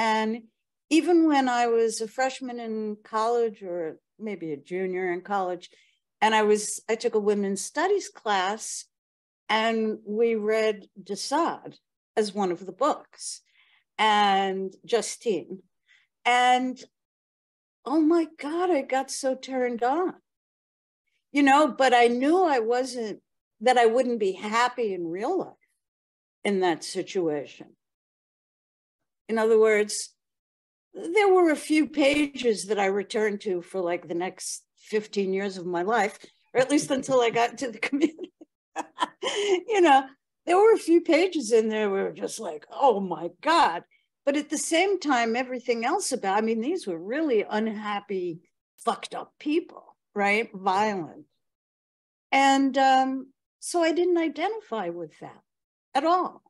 And even when I was a freshman in college or maybe a junior in college, and I was, I took a women's studies class and we read de Sade as one of the books and Justine. And oh my God, I got so turned on. You know, but I knew I wasn't, that I wouldn't be happy in real life in that situation. In other words, there were a few pages that I returned to for like the next 15 years of my life, or at least until I got into the community. you know, there were a few pages in there where we were just like, oh my God. But at the same time, everything else about, I mean, these were really unhappy, fucked up people, right? Violent. And um, so I didn't identify with that at all.